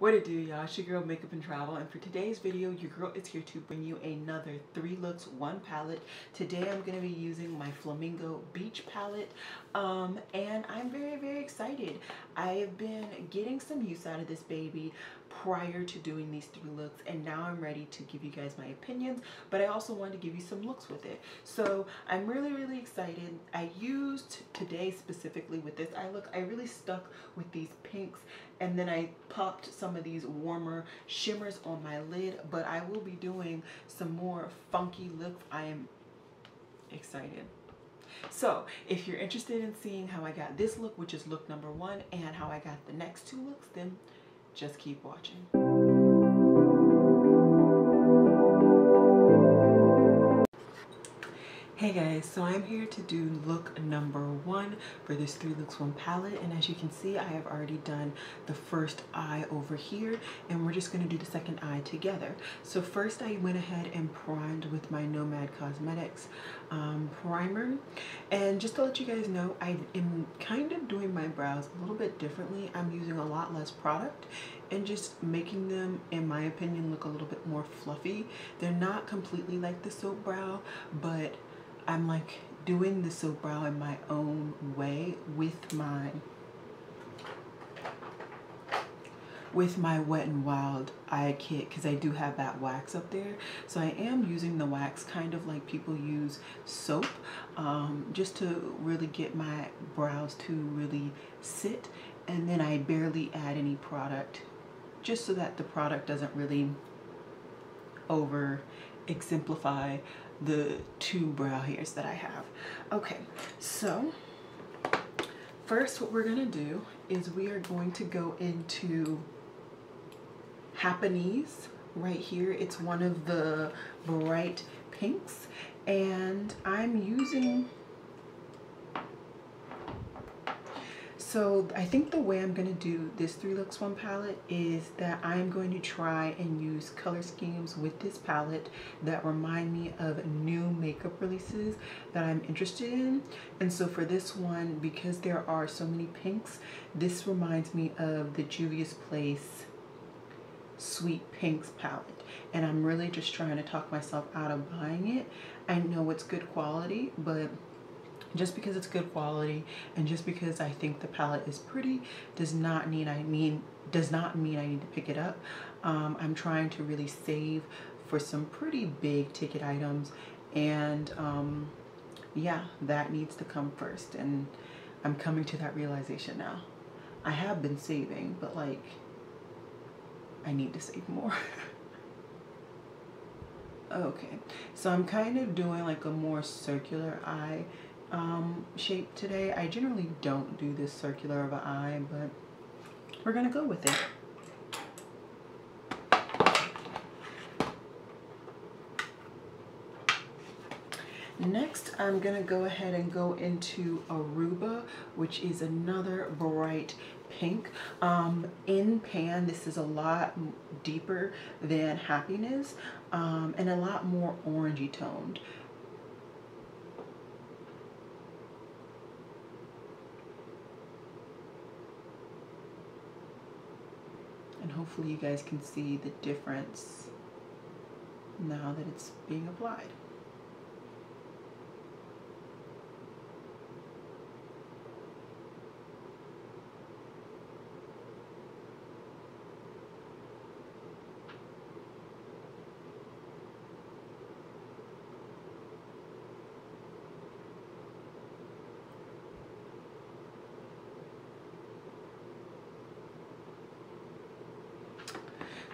What it do y'all, it's your girl Makeup and Travel and for today's video your girl is here to bring you another three looks one palette. Today I'm going to be using my Flamingo Beach palette um, and I'm very very excited. I have been getting some use out of this baby prior to doing these three looks and now I'm ready to give you guys my opinions but I also wanted to give you some looks with it. So I'm really really excited. I used today specifically with this eye look, I really stuck with these pinks and then I popped some of these warmer shimmers on my lid but I will be doing some more funky looks I am excited so if you're interested in seeing how I got this look which is look number one and how I got the next two looks then just keep watching Hey guys, so I'm here to do look number one for this three looks one palette and as you can see I have already done the first eye over here and we're just going to do the second eye together. So first I went ahead and primed with my Nomad Cosmetics um, primer and just to let you guys know I am kind of doing my brows a little bit differently. I'm using a lot less product and just making them in my opinion look a little bit more fluffy. They're not completely like the soap brow but I'm like doing the silk brow in my own way with my with my Wet n Wild eye kit because I do have that wax up there. So I am using the wax kind of like people use soap um, just to really get my brows to really sit. And then I barely add any product just so that the product doesn't really over exemplify the two brow hairs that I have. Okay, so first what we're gonna do is we are going to go into Happiness right here. It's one of the bright pinks and I'm using So I think the way I'm going to do this Three Looks One palette is that I'm going to try and use color schemes with this palette that remind me of new makeup releases that I'm interested in. And so for this one, because there are so many pinks, this reminds me of the Juvia's Place Sweet Pinks palette. And I'm really just trying to talk myself out of buying it. I know it's good quality, but just because it's good quality and just because I think the palette is pretty does not mean I mean does not mean I need to pick it up. Um, I'm trying to really save for some pretty big ticket items and um, yeah that needs to come first and I'm coming to that realization now. I have been saving but like I need to save more. okay so I'm kind of doing like a more circular eye um, shape today. I generally don't do this circular of an eye, but we're going to go with it. Next, I'm going to go ahead and go into Aruba, which is another bright pink. Um, in pan, this is a lot deeper than Happiness um, and a lot more orangey toned. And hopefully you guys can see the difference now that it's being applied.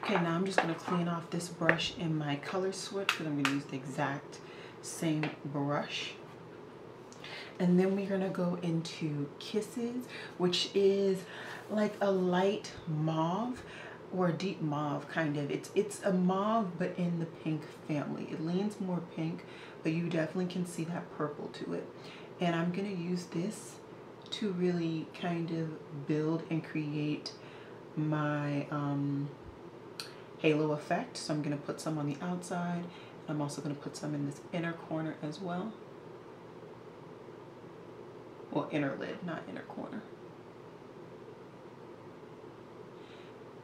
Okay, now I'm just going to clean off this brush in my color switch because I'm going to use the exact same brush. And then we're going to go into Kisses, which is like a light mauve or a deep mauve kind of. It's, it's a mauve but in the pink family. It leans more pink, but you definitely can see that purple to it. And I'm going to use this to really kind of build and create my um, halo effect. So I'm going to put some on the outside. I'm also going to put some in this inner corner as well. Well, inner lid, not inner corner.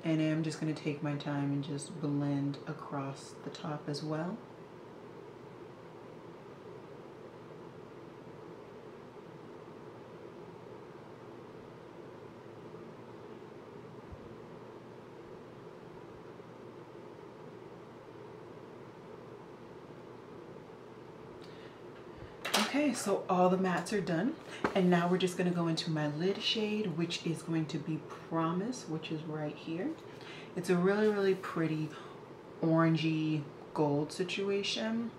And I'm just going to take my time and just blend across the top as well. Okay, so all the mats are done. And now we're just gonna go into my lid shade, which is going to be Promise, which is right here. It's a really, really pretty orangey gold situation.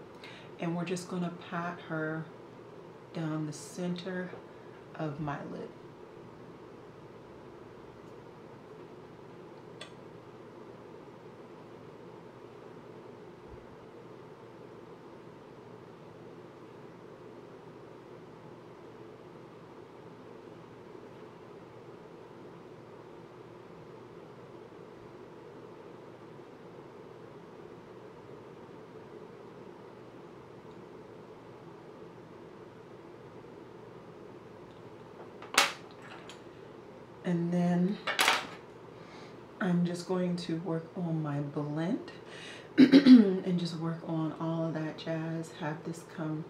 And we're just gonna pat her down the center of my lid. and then I'm just going to work on my blend and just work on all of that jazz have this come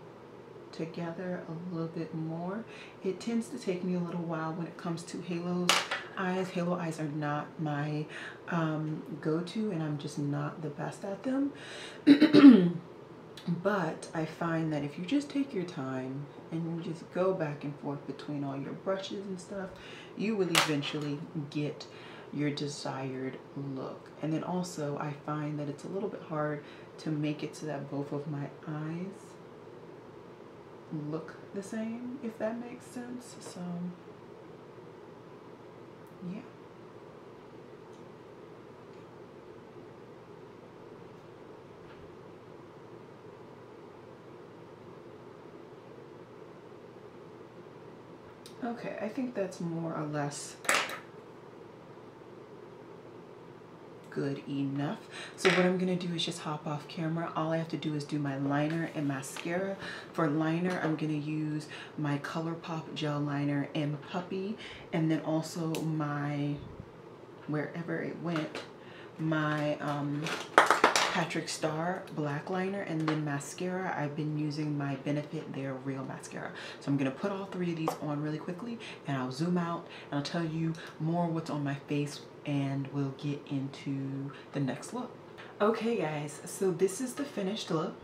together a little bit more. It tends to take me a little while when it comes to halos eyes. Halo eyes are not my um, go-to and I'm just not the best at them. But I find that if you just take your time and you just go back and forth between all your brushes and stuff you will eventually get your desired look. And then also I find that it's a little bit hard to make it so that both of my eyes look the same, if that makes sense. So, yeah. Okay, I think that's more or less good enough. So what I'm gonna do is just hop off camera. All I have to do is do my liner and mascara. For liner, I'm gonna use my ColourPop gel liner in Puppy, and then also my, wherever it went, my um, Patrick Starrr black liner and then mascara. I've been using my Benefit They're Real Mascara. So I'm going to put all three of these on really quickly and I'll zoom out and I'll tell you more what's on my face and we'll get into the next look. Okay guys, so this is the finished look.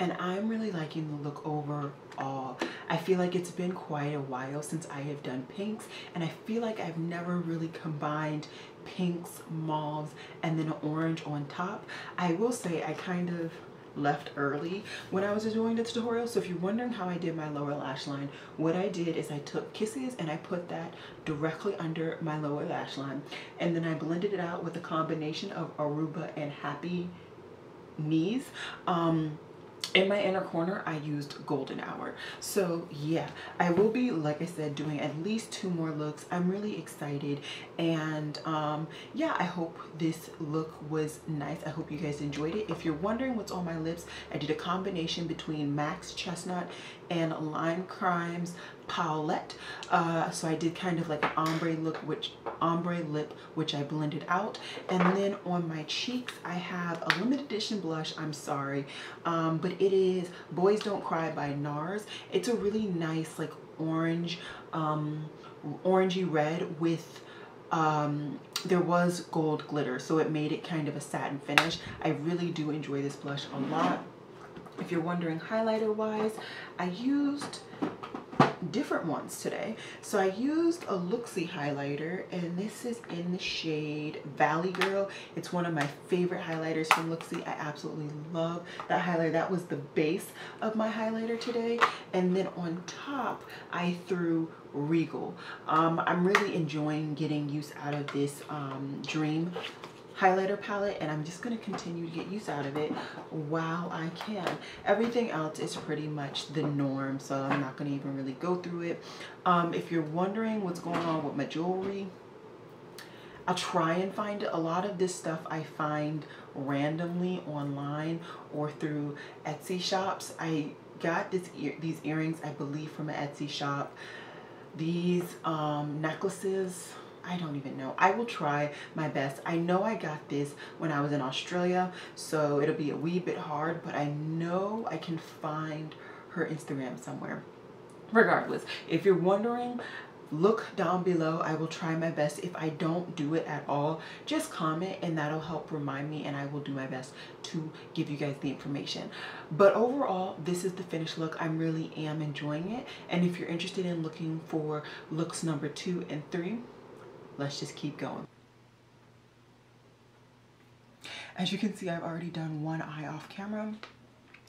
and I'm really liking the look overall. I feel like it's been quite a while since I have done pinks and I feel like I've never really combined pinks, mauves, and then an orange on top. I will say I kind of left early when I was doing this tutorial. So if you're wondering how I did my lower lash line, what I did is I took Kisses and I put that directly under my lower lash line. And then I blended it out with a combination of Aruba and Happy Knees. Um, in my inner corner I used golden hour. So yeah I will be like I said doing at least two more looks. I'm really excited. And um yeah I hope this look was nice. I hope you guys enjoyed it. If you're wondering what's on my lips I did a combination between MAC's Chestnut and Lime Crimes Paulette. Uh, so I did kind of like an ombre look, which ombre lip, which I blended out. And then on my cheeks, I have a limited edition blush. I'm sorry, um, but it is Boys Don't Cry by NARS. It's a really nice like orange, um, orangey red with um, there was gold glitter so it made it kind of a satin finish I really do enjoy this blush a lot if you're wondering highlighter wise I used different ones today. So I used a Looxi highlighter and this is in the shade Valley Girl. It's one of my favorite highlighters from Looxi. I absolutely love that highlighter. That was the base of my highlighter today. And then on top, I threw Regal. Um, I'm really enjoying getting use out of this um, Dream highlighter palette and I'm just going to continue to get use out of it while I can. Everything else is pretty much the norm so I'm not going to even really go through it. Um, if you're wondering what's going on with my jewelry, I'll try and find a lot of this stuff I find randomly online or through Etsy shops. I got this ear these earrings I believe from an Etsy shop these um, necklaces I don't even know. I will try my best. I know I got this when I was in Australia, so it'll be a wee bit hard, but I know I can find her Instagram somewhere. Regardless, if you're wondering, look down below. I will try my best. If I don't do it at all, just comment and that'll help remind me and I will do my best to give you guys the information. But overall, this is the finished look. I really am enjoying it. And if you're interested in looking for looks number two and three, let's just keep going. As you can see, I've already done one eye off camera.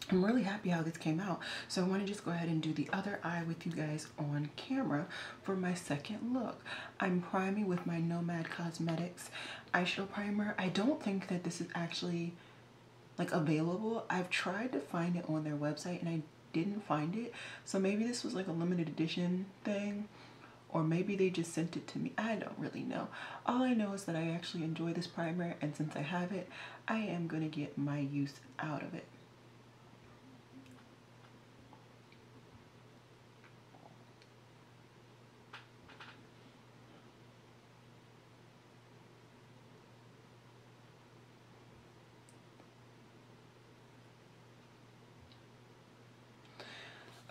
I'm really happy how this came out. So I want to just go ahead and do the other eye with you guys on camera for my second look. I'm priming with my Nomad Cosmetics eyeshadow primer. I don't think that this is actually like available. I've tried to find it on their website and I didn't find it. So maybe this was like a limited edition thing or maybe they just sent it to me. I don't really know. All I know is that I actually enjoy this primer and since I have it, I am going to get my use out of it.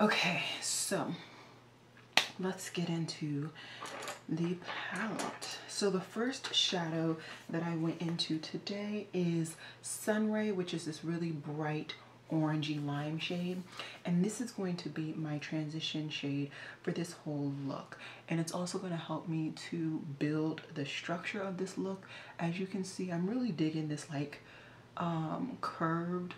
Okay, so let's get into the palette. So the first shadow that I went into today is Sunray, which is this really bright orangey lime shade. And this is going to be my transition shade for this whole look. And it's also going to help me to build the structure of this look. As you can see I'm really digging this like um, curved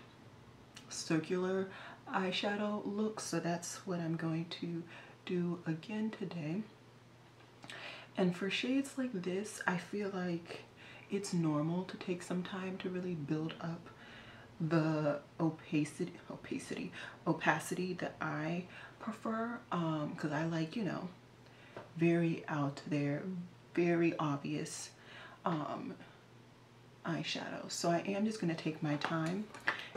circular eyeshadow look. So that's what I'm going to do again today. And for shades like this, I feel like it's normal to take some time to really build up the opacity, opacity, opacity that I prefer. Um, cause I like, you know, very out there, very obvious, um, eyeshadow. So I am just going to take my time.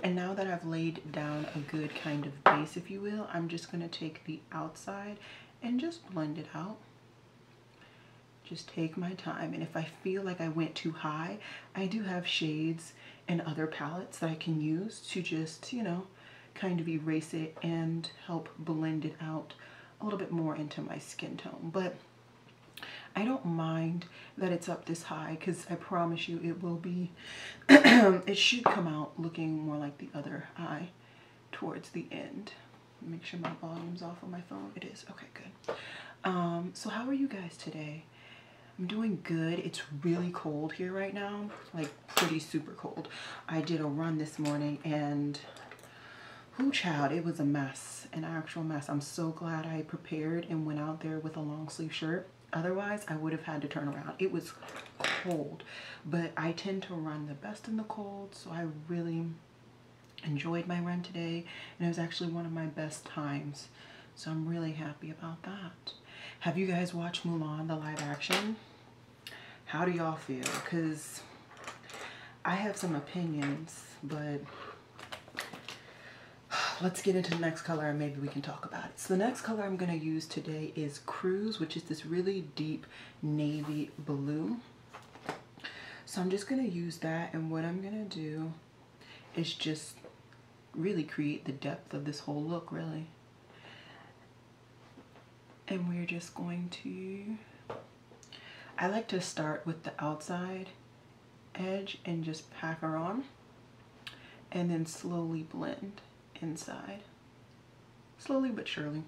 And now that I've laid down a good kind of base, if you will, I'm just going to take the outside and just blend it out. Just take my time. And if I feel like I went too high, I do have shades and other palettes that I can use to just, you know, kind of erase it and help blend it out a little bit more into my skin tone. But I don't mind that it's up this high because I promise you it will be, it should come out looking more like the other eye towards the end. Make sure my volume's off on my phone. It is. Okay, good. Um, so how are you guys today? I'm doing good. It's really cold here right now, like pretty super cold. I did a run this morning and whoo child, it was a mess, an actual mess. I'm so glad I prepared and went out there with a long sleeve shirt Otherwise, I would have had to turn around. It was cold, but I tend to run the best in the cold, so I really enjoyed my run today, and it was actually one of my best times. So I'm really happy about that. Have you guys watched Mulan, the live action? How do y'all feel? Because I have some opinions, but let's get into the next color and maybe we can talk about it. So the next color I'm going to use today is Cruise, which is this really deep navy blue. So I'm just going to use that and what I'm going to do is just really create the depth of this whole look really. And we're just going to, I like to start with the outside edge and just pack her on and then slowly blend inside. Slowly but surely.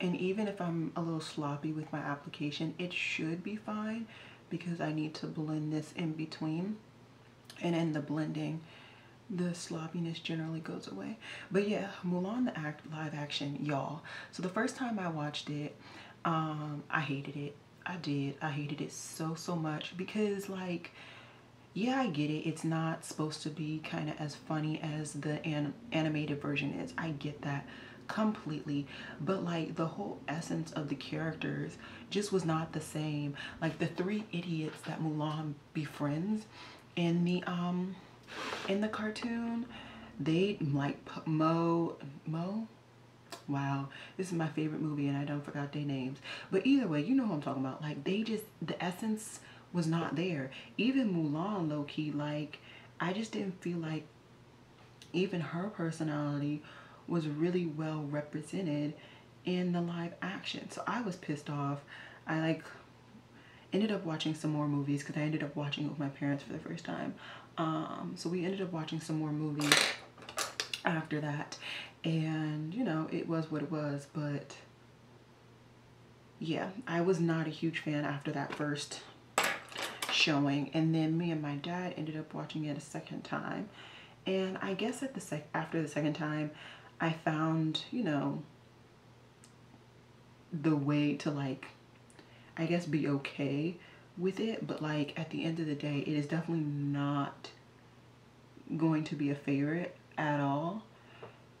And even if I'm a little sloppy with my application, it should be fine because I need to blend this in between. And in the blending, the sloppiness generally goes away. But yeah, Mulan the act live action, y'all. So the first time I watched it, um, I hated it. I did. I hated it so, so much because like yeah, I get it. It's not supposed to be kind of as funny as the an animated version is. I get that completely. But like the whole essence of the characters just was not the same. Like the three idiots that Mulan befriends in the um in the cartoon, they like Mo Mo wow, this is my favorite movie and I don't forgot their names. But either way, you know what I'm talking about. Like they just, the essence was not there. Even Mulan, low key, like I just didn't feel like even her personality was really well represented in the live action. So I was pissed off. I like ended up watching some more movies because I ended up watching it with my parents for the first time. Um, so we ended up watching some more movies after that. And, you know, it was what it was. But, yeah, I was not a huge fan after that first showing. And then me and my dad ended up watching it a second time. And I guess at the sec after the second time, I found, you know, the way to like, I guess be okay with it. But like at the end of the day, it is definitely not going to be a favorite at all.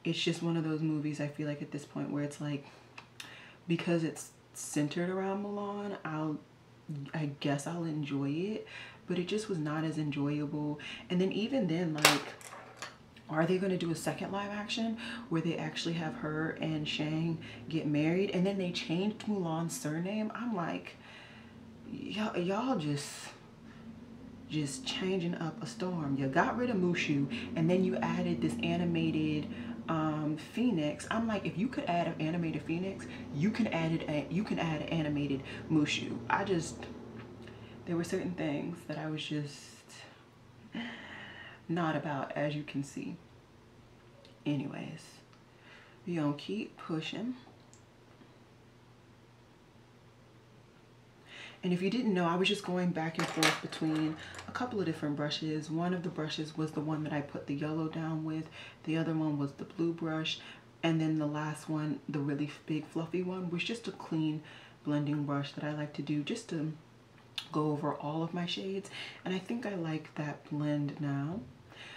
It's just one of those movies I feel like at this point where it's like, because it's centered around Mulan I'll, I guess I'll enjoy it, but it just was not as enjoyable. And then even then, like, are they going to do a second live action where they actually have her and Shang get married and then they changed Mulan's surname? I'm like, y'all just just changing up a storm. You got rid of Mushu and then you added this animated um, Phoenix. I'm like, if you could add an animated Phoenix, you can add it. You can add an animated Mushu. I just there were certain things that I was just not about as you can see. Anyways, we gonna keep pushing. And if you didn't know, I was just going back and forth between a couple of different brushes. One of the brushes was the one that I put the yellow down with. The other one was the blue brush. And then the last one, the really big fluffy one, was just a clean blending brush that I like to do just to go over all of my shades. And I think I like that blend now.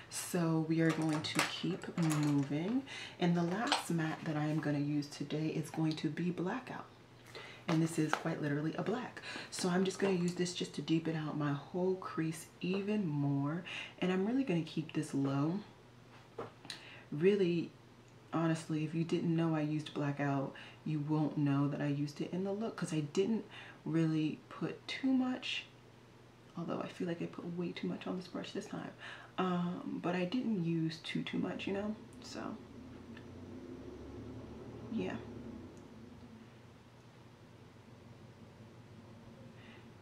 So we are going to keep moving. And the last matte that I am going to use today is going to be Blackout and this is quite literally a black. So I'm just going to use this just to deepen out my whole crease even more. And I'm really going to keep this low. Really honestly if you didn't know I used blackout you won't know that I used it in the look because I didn't really put too much although I feel like I put way too much on this brush this time. Um, but I didn't use too too much you know? So yeah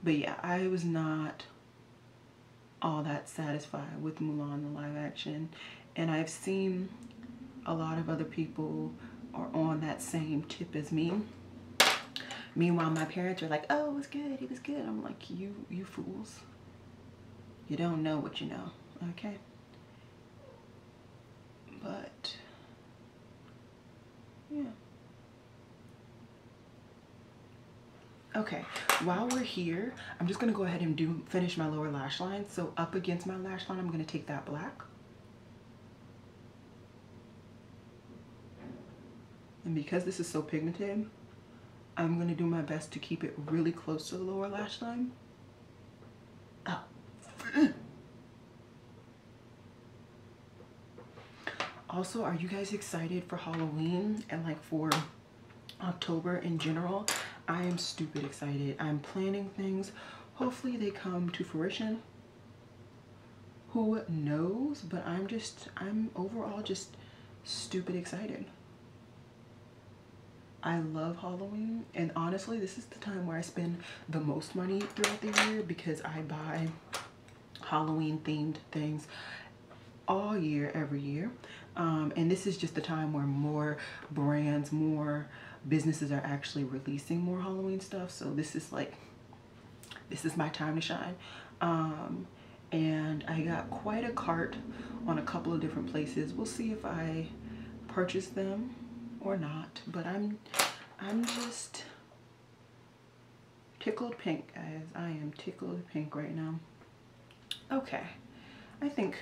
But yeah, I was not all that satisfied with Mulan the live action. And I've seen a lot of other people are on that same tip as me. Meanwhile, my parents are like, oh, it was good, it was good. I'm like, you, you fools. You don't know what you know, okay? But, yeah. Okay, while we're here, I'm just gonna go ahead and do finish my lower lash line. So up against my lash line, I'm gonna take that black. And because this is so pigmented, I'm gonna do my best to keep it really close to the lower lash line. Oh. Also, are you guys excited for Halloween and like for October in general? I am stupid excited. I'm planning things. Hopefully they come to fruition. Who knows? But I'm just, I'm overall just stupid excited. I love Halloween and honestly this is the time where I spend the most money throughout the year because I buy Halloween themed things all year every year um, and this is just the time where more brands more businesses are actually releasing more Halloween stuff. So this is like, this is my time to shine. Um, and I got quite a cart on a couple of different places. We'll see if I purchase them or not, but I'm, I'm just tickled pink, guys. I am tickled pink right now. Okay, I think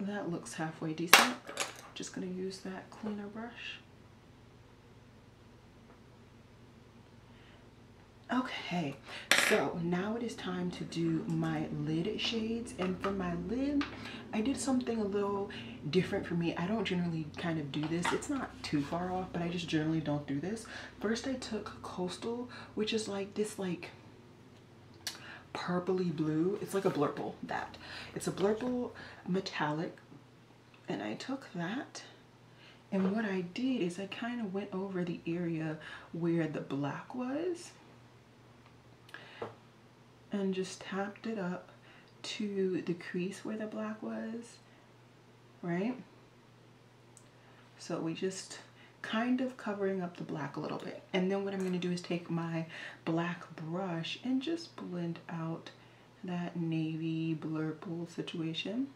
that looks halfway decent just going to use that cleaner brush. Okay, so now it is time to do my lid shades. And for my lid, I did something a little different for me. I don't generally kind of do this. It's not too far off, but I just generally don't do this. First, I took Coastal, which is like this like purpley blue. It's like a blurple, that. It's a blurple metallic. And I took that. And what I did is I kind of went over the area where the black was and just tapped it up to the crease where the black was, right? So we just kind of covering up the black a little bit. And then what I'm gonna do is take my black brush and just blend out that navy blurple situation.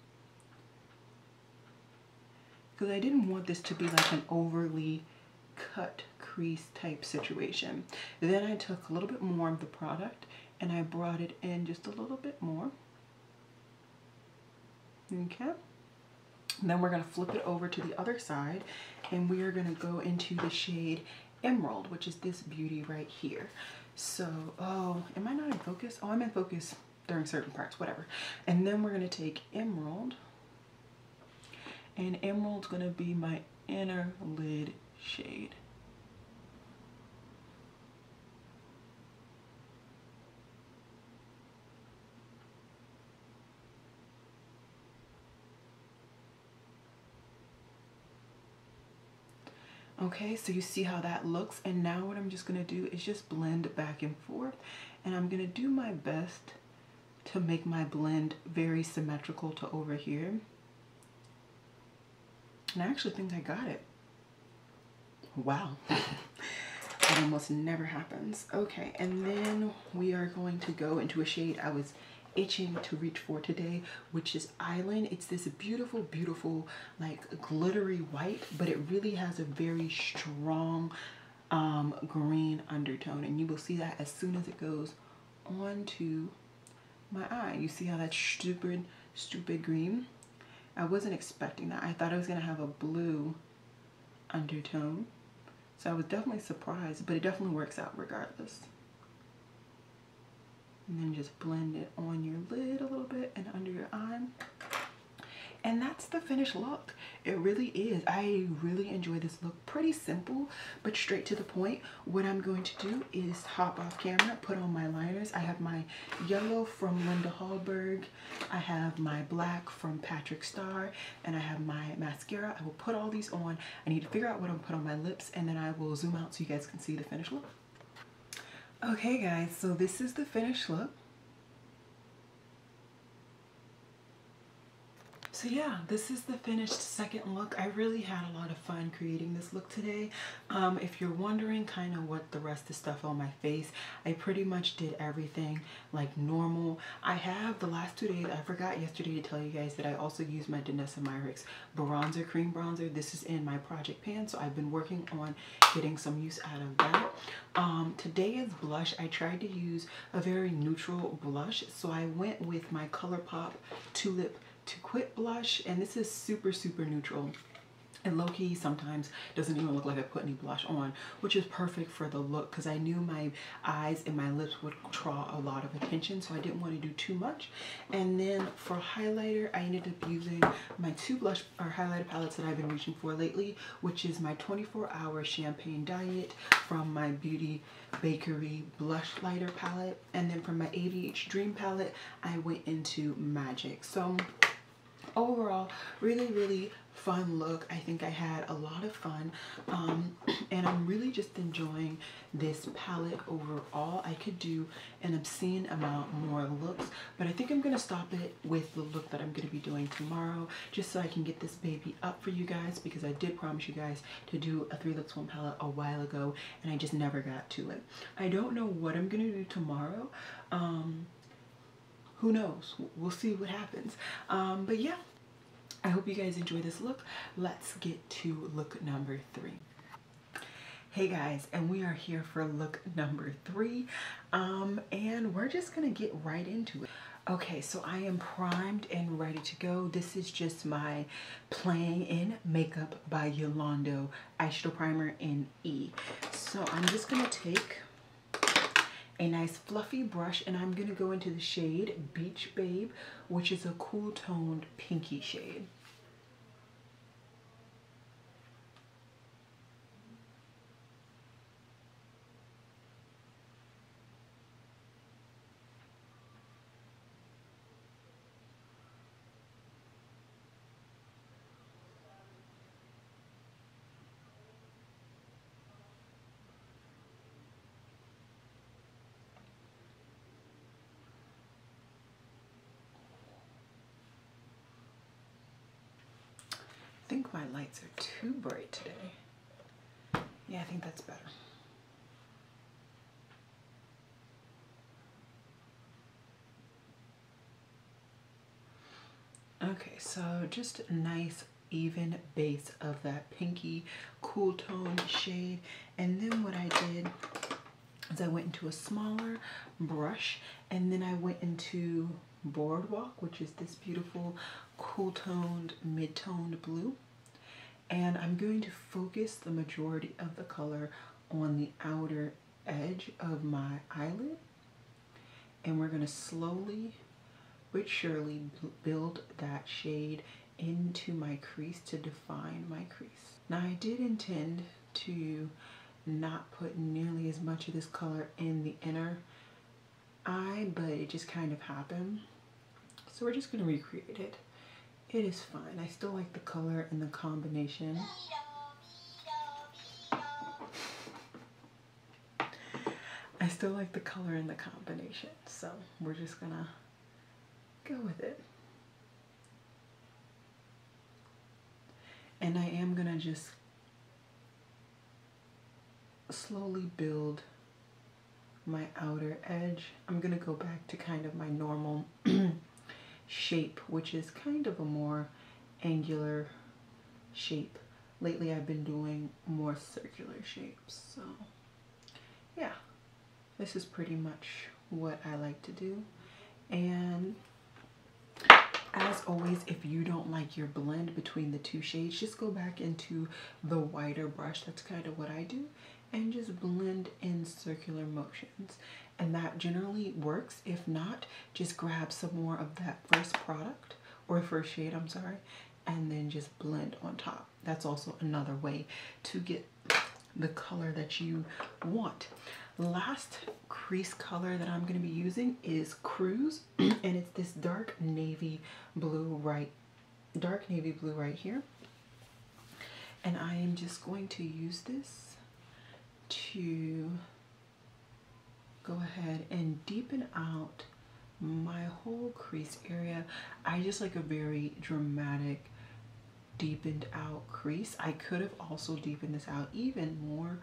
Because I didn't want this to be like an overly cut crease type situation. Then I took a little bit more of the product and I brought it in just a little bit more. Okay. And then we're going to flip it over to the other side and we are going to go into the shade Emerald, which is this beauty right here. So, oh, am I not in focus? Oh, I'm in focus during certain parts, whatever. And then we're going to take Emerald and Emerald's to be my inner lid shade. Okay, so you see how that looks. And now what I'm just gonna do is just blend back and forth. And I'm gonna do my best to make my blend very symmetrical to over here. And I actually think I got it. Wow. that almost never happens. Okay, and then we are going to go into a shade I was itching to reach for today, which is Island. It's this beautiful, beautiful, like glittery white, but it really has a very strong um, green undertone. And you will see that as soon as it goes onto my eye. You see how that's stupid, stupid green? I wasn't expecting that. I thought I was going to have a blue undertone. So I was definitely surprised, but it definitely works out regardless and then just blend it on your lid a little bit and under your eye and that's the finished look. It really is. I really enjoy this look. Pretty simple but straight to the point. What i'm going to do is hop off camera put on my liners. I have my yellow from linda hallberg. I have my black from Patrick Starrr and i have my mascara. I will put all these on. I need to figure out what i'm put on my lips and then i will zoom out so you guys can see the finished look. Okay guys, so this is the finished look. So yeah, this is the finished second look. I really had a lot of fun creating this look today. Um, if you're wondering kind of what the rest of stuff on my face, I pretty much did everything like normal. I have the last two days, I forgot yesterday to tell you guys that I also used my Danessa Myricks bronzer, cream bronzer. This is in my project pan, so I've been working on getting some use out of that. Um, today is blush. I tried to use a very neutral blush, so I went with my ColourPop Tulip to quit blush and this is super super neutral. And low-key sometimes doesn't even look like I put any blush on which is perfect for the look because I knew my eyes and my lips would draw a lot of attention so I didn't want to do too much. And then for highlighter I ended up using my two blush or highlighter palettes that I've been reaching for lately which is my 24 hour champagne diet from my Beauty Bakerie blush lighter palette. And then from my ABH dream palette I went into magic. So overall really really fun look. I think i had a lot of fun um, and i'm really just enjoying this palette overall. I could do an obscene amount more looks but i think i'm gonna stop it with the look that i'm gonna be doing tomorrow just so i can get this baby up for you guys because i did promise you guys to do a three looks one palette a while ago and i just never got to it. I don't know what i'm gonna do tomorrow um, who knows? We'll see what happens. Um, but yeah, I hope you guys enjoy this look. Let's get to look number three. Hey guys, and we are here for look number three. Um, and we're just gonna get right into it. Okay, so I am primed and ready to go. This is just my Playing in Makeup by Yolando eyeshadow primer in E. So I'm just gonna take a nice fluffy brush and I'm gonna go into the shade Beach Babe, which is a cool toned pinky shade. think my lights are too bright today. Yeah, I think that's better. Okay, so just a nice even base of that pinky cool tone shade. And then what I did is I went into a smaller brush and then I went into Boardwalk, which is this beautiful cool toned mid-toned blue. And I'm going to focus the majority of the color on the outer edge of my eyelid. And we're going to slowly but surely build that shade into my crease to define my crease. Now I did intend to not put nearly as much of this color in the inner eye, but it just kind of happened. So we're just going to recreate it. It is fine. I still like the color and the combination. I still like the color and the combination. So we're just to go with it. And I am to just slowly build my outer edge. I'm to go back to kind of my normal shape, which is kind of a more angular shape. Lately I've been doing more circular shapes. So yeah, this is pretty much what I like to do. And as always, if you don't like your blend between the two shades, just go back into the wider brush. That's kind of what I do. And just blend in circular motions and that generally works. If not, just grab some more of that first product or first shade, I'm sorry, and then just blend on top. That's also another way to get the color that you want. Last crease color that I'm going to be using is Cruise, and it's this dark navy blue right, dark navy blue right here. And I am just going to use this to go ahead and deepen out my whole crease area. I just like a very dramatic deepened out crease. I could have also deepened this out even more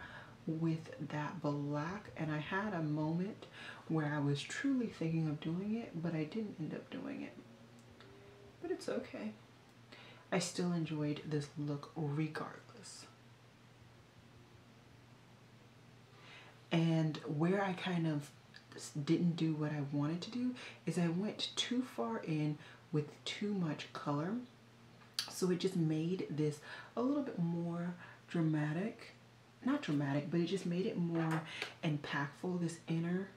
with that black and I had a moment where I was truly thinking of doing it but I didn't end up doing it. But it's okay. I still enjoyed this look regardless. And where I kind of didn't do what I wanted to do is I went too far in with too much color. So it just made this a little bit more dramatic. Not dramatic, but it just made it more impactful, this inner,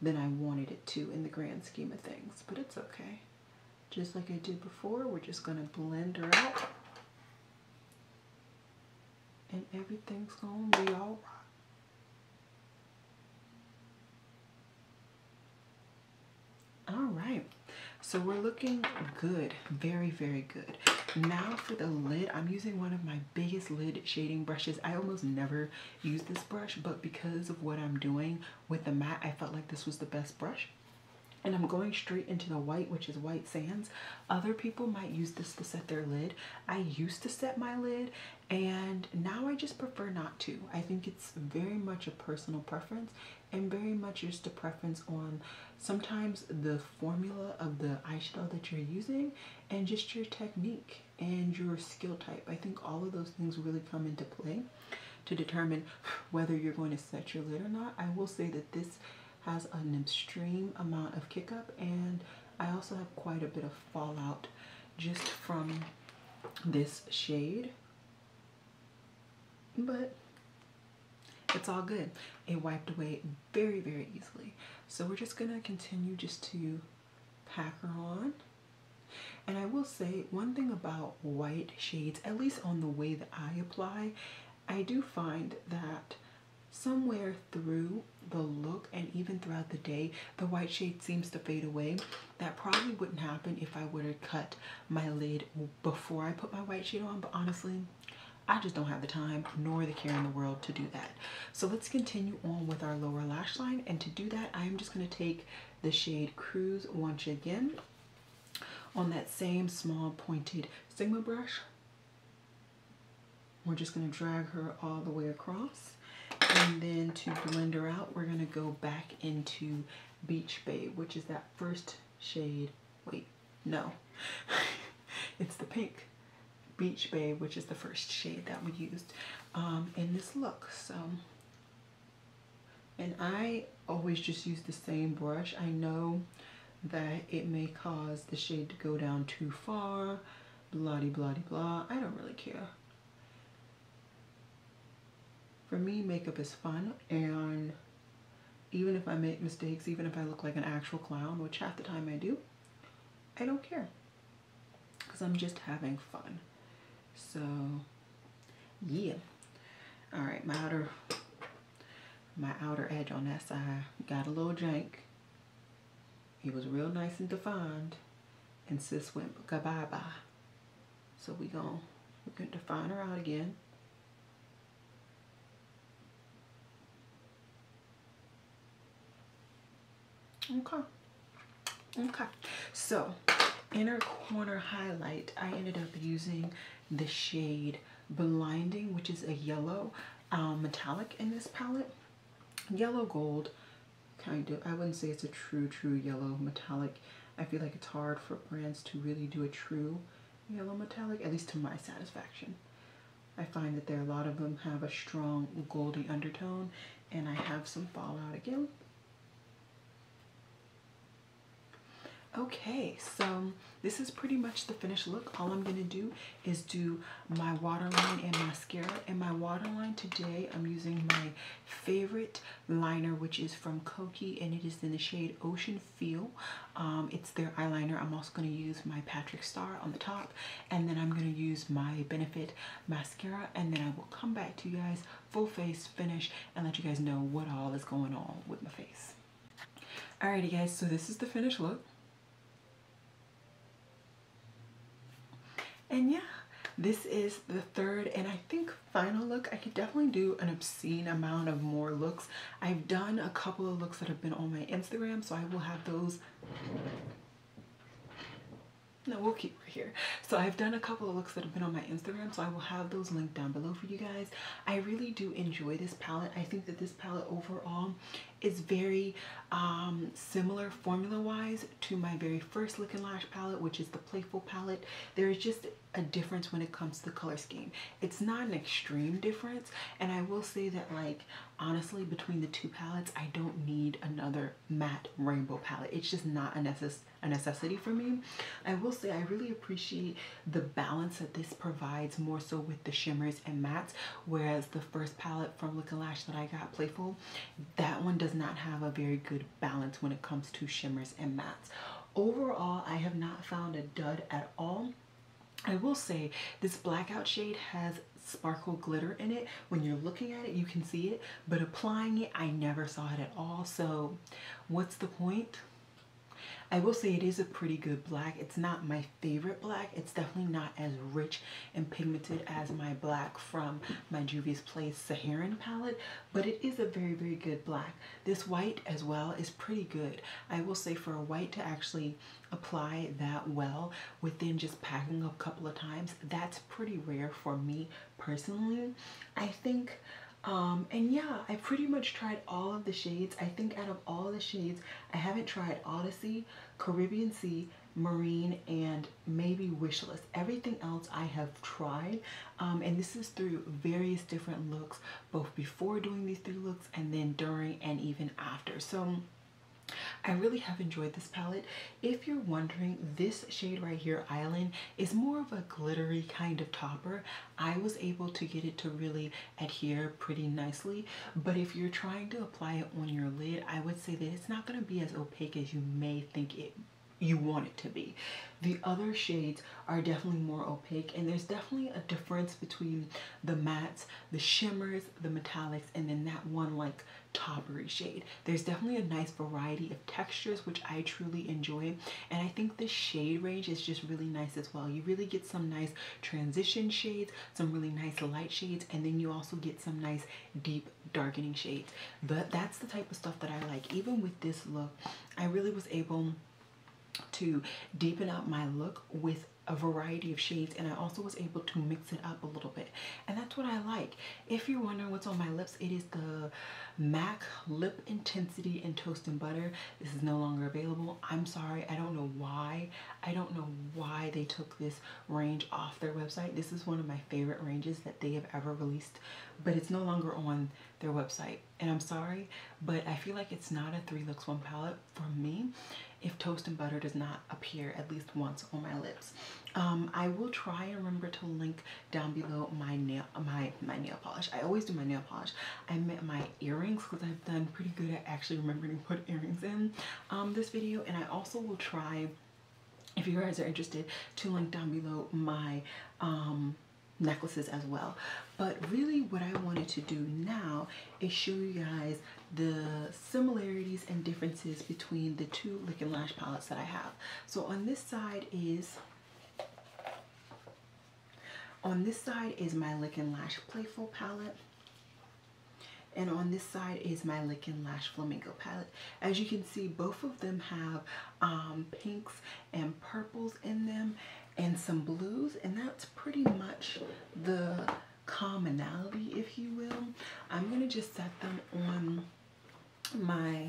than I wanted it to in the grand scheme of things. But it's okay. Just like I did before, we're just to blend her out. And everything's to be all right. All right, so we're looking good, very, very good. Now for the lid, I'm using one of my biggest lid shading brushes. I almost never use this brush, but because of what I'm doing with the matte, I felt like this was the best brush. And I'm going straight into the white which is white sands. Other people might use this to set their lid. I used to set my lid and now I just prefer not to. I think it's very much a personal preference and very much just a preference on sometimes the formula of the eyeshadow that you're using and just your technique and your skill type. I think all of those things really come into play to determine whether you're going to set your lid or not. I will say that this has an extreme amount of kick up and I also have quite a bit of fallout just from this shade. But it's all good. It wiped away very, very easily. So we're just gonna continue just to pack her on. And I will say one thing about white shades, at least on the way that I apply, I do find that somewhere through the look and even throughout the day, the white shade seems to fade away. That probably wouldn't happen if I were to cut my lid before I put my white shade on, but honestly, I just don't have the time nor the care in the world to do that. So let's continue on with our lower lash line. And to do that, I am just gonna take the shade Cruise once again on that same small pointed Sigma brush. We're just going to drag her all the way across. And then to blend her out, we're going to go back into Beach Babe, which is that first shade. Wait, no. it's the pink Beach Babe, which is the first shade that we used um, in this look. So, and I always just use the same brush. I know that it may cause the shade to go down too far, blah blah blah. I don't really care. For me, makeup is fun and even if I make mistakes, even if I look like an actual clown, which half the time I do, I don't care because I'm just having fun. So, yeah. All right, my outer, my outer edge on that side got a little jank It was real nice and defined. And sis went goodbye bye. So we gon' we gonna define her out again. Okay. Okay. So inner corner highlight, I ended up using the shade Blinding, which is a yellow um, metallic in this palette. Yellow gold kind of, I wouldn't say it's a true, true yellow metallic. I feel like it's hard for brands to really do a true yellow metallic, at least to my satisfaction. I find that there are a lot of them have a strong goldy undertone and I have some fallout again. Okay, so this is pretty much the finished look. All I'm gonna do is do my waterline and mascara. And my waterline today, I'm using my favorite liner, which is from Kokie, and it is in the shade Ocean Feel. Um, it's their eyeliner. I'm also gonna use my Patrick Starrr on the top, and then I'm gonna use my Benefit mascara, and then I will come back to you guys full face finish and let you guys know what all is going on with my face. Alrighty guys, so this is the finished look. And yeah, this is the third and I think final look. I could definitely do an obscene amount of more looks. I've done a couple of looks that have been on my Instagram, so I will have those no, we'll keep here. So I've done a couple of looks that have been on my Instagram, so I will have those linked down below for you guys. I really do enjoy this palette. I think that this palette overall is very um, similar formula-wise to my very first Lick and Lash palette, which is the Playful palette. There is just a difference when it comes to the color scheme. It's not an extreme difference, and I will say that like honestly between the two palettes I don't need another matte rainbow palette. It's just not a, necess a necessity for me. I will say I really appreciate the balance that this provides more so with the shimmers and mattes whereas the first palette from Lick and Lash that I got Playful, that one does not have a very good balance when it comes to shimmers and mattes. Overall, I have not found a dud at all. I will say this blackout shade has sparkle glitter in it. When you're looking at it, you can see it, but applying it, I never saw it at all. So what's the point? I will say it is a pretty good black. It's not my favorite black. It's definitely not as rich and pigmented as my black from my Juvia's Place Saharan palette, but it is a very, very good black. This white as well is pretty good. I will say for a white to actually apply that well within just packing a couple of times, that's pretty rare for me personally. I think um, and yeah, I pretty much tried all of the shades. I think out of all the shades, I haven't tried Odyssey, Caribbean Sea, Marine, and maybe Wishlist. Everything else I have tried, um, and this is through various different looks, both before doing these three looks and then during and even after. So I really have enjoyed this palette. If you're wondering, this shade right here, Island, is more of a glittery kind of topper. I was able to get it to really adhere pretty nicely, but if you're trying to apply it on your lid, I would say that it's not going to be as opaque as you may think it you want it to be. The other shades are definitely more opaque and there's definitely a difference between the mattes, the shimmers, the metallics, and then that one like toppery shade. There's definitely a nice variety of textures which I truly enjoy and I think the shade range is just really nice as well. You really get some nice transition shades, some really nice light shades, and then you also get some nice deep darkening shades. But that's the type of stuff that I like. Even with this look, I really was able to deepen up my look with a variety of shades and I also was able to mix it up a little bit and that's what I like. If you're wondering what's on my lips, it is the MAC Lip Intensity in Toast and Butter. This is no longer available. I'm sorry, I don't know why. I don't know why they took this range off their website. This is one of my favorite ranges that they have ever released, but it's no longer on their website. And I'm sorry, but I feel like it's not a three looks one palette for me if toast and butter does not appear at least once on my lips. Um, I will try and remember to link down below my nail my my nail polish. I always do my nail polish. I met my earrings because I've done pretty good at actually remembering to put earrings in um, this video, and I also will try if you guys are interested to link down below my um, necklaces as well. But really what I wanted to do now is show you guys the similarities and differences between the two Lick and Lash palettes that I have. So on this side is on this side is my Lick and Lash Playful palette. And on this side is my Lick and Lash Flamingo palette. As you can see, both of them have um, pinks and purples in them and some blues. And that's pretty much the commonality, if you will. I'm going to just set them on my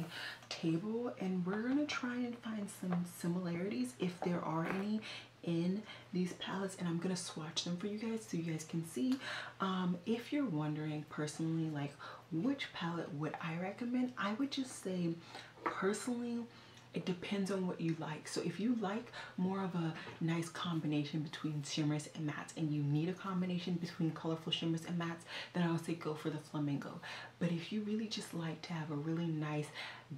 table and we're going to try and find some similarities if there are any in these palettes and I'm gonna swatch them for you guys so you guys can see um, if you're wondering personally like which palette would I recommend I would just say personally it depends on what you like. So if you like more of a nice combination between shimmers and mattes and you need a combination between colorful shimmers and mattes then I would say go for the flamingo. But if you really just like to have a really nice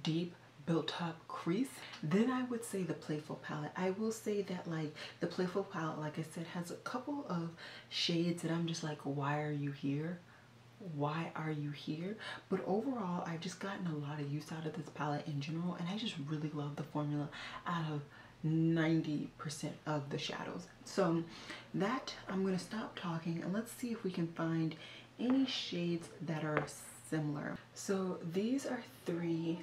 deep built up crease then I would say the playful palette. I will say that like the playful palette like I said has a couple of shades that I'm just like why are you here why are you here but overall I've just gotten a lot of use out of this palette in general and I just really love the formula out of 90% of the shadows so that I'm gonna stop talking and let's see if we can find any shades that are similar so these are three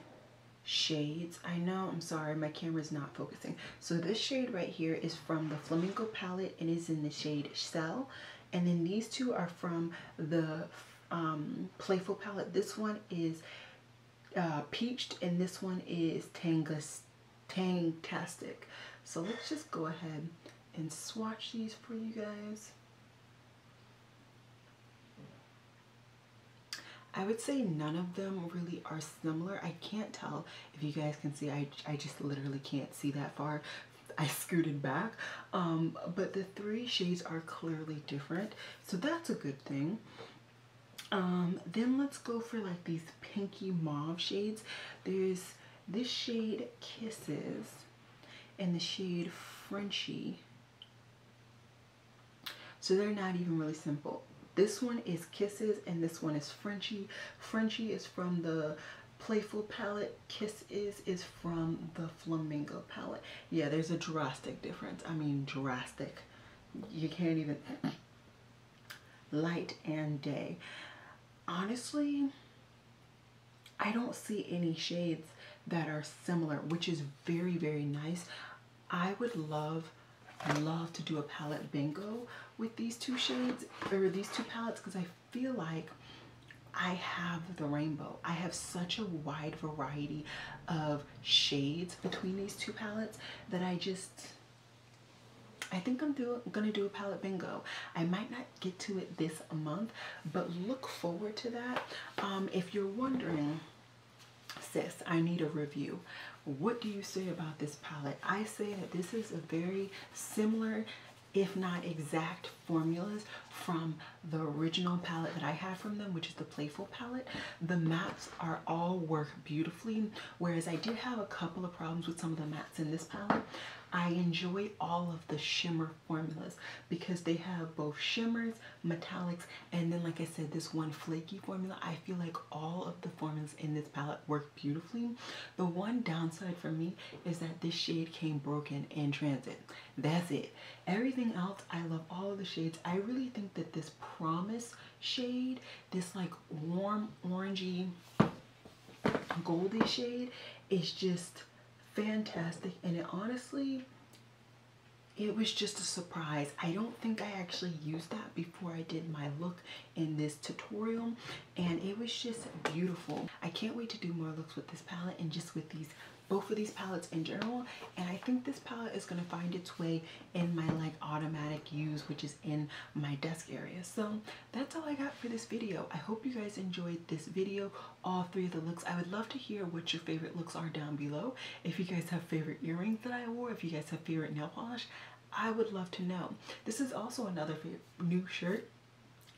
shades. I know, I'm sorry, my camera's not focusing. So this shade right here is from the Flamingo palette and is in the shade Shell. And then these two are from the um, Playful palette. This one is uh, Peached and this one is Tangus, Tangtastic. So let's just go ahead and swatch these for you guys. I would say none of them really are similar. I can't tell if you guys can see. I, I just literally can't see that far. I scooted back. Um, but the three shades are clearly different. So that's a good thing. Um, then let's go for like these pinky mauve shades. There's this shade Kisses and the shade Frenchy. So they're not even really simple. This one is Kisses and this one is Frenchy. Frenchy is from the Playful palette. Kisses is from the Flamingo palette. Yeah, there's a drastic difference. I mean, drastic. You can't even... Light and day. Honestly, I don't see any shades that are similar, which is very, very nice. I would love love to do a palette bingo with these two shades or these two palettes because I feel like I have the rainbow. I have such a wide variety of shades between these two palettes that I just, I think I'm do, gonna do a palette bingo. I might not get to it this month, but look forward to that. Um, if you're wondering, sis, I need a review. What do you say about this palette? I say that this is a very similar if not exact formulas from the original palette that I have from them, which is the Playful palette. The mattes are all work beautifully, whereas I did have a couple of problems with some of the mattes in this palette. I enjoy all of the shimmer formulas because they have both shimmers, metallics, and then like I said, this one flaky formula. I feel like all of the formulas in this palette work beautifully. The one downside for me is that this shade came broken in transit. That's it. Everything else, I love all of the shades. I really think that this Promise shade, this like warm orangey goldy shade is just fantastic and it honestly it was just a surprise. I don't think I actually used that before I did my look in this tutorial and it was just beautiful. I can't wait to do more looks with this palette and just with these both of these palettes in general and I think this palette is going to find its way in my like automatic use which is in my desk area. So that's all I got for this video. I hope you guys enjoyed this video all three of the looks. I would love to hear what your favorite looks are down below. If you guys have favorite earrings that I wore if you guys have favorite nail polish I would love to know. This is also another new shirt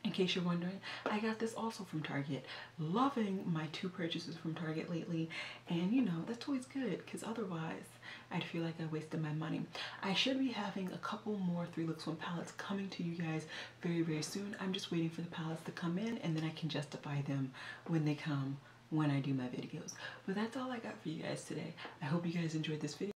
in case you're wondering, I got this also from Target. Loving my two purchases from Target lately. And you know, that's always good because otherwise I'd feel like I wasted my money. I should be having a couple more Three Looks One palettes coming to you guys very, very soon. I'm just waiting for the palettes to come in and then I can justify them when they come when I do my videos. But that's all I got for you guys today. I hope you guys enjoyed this video.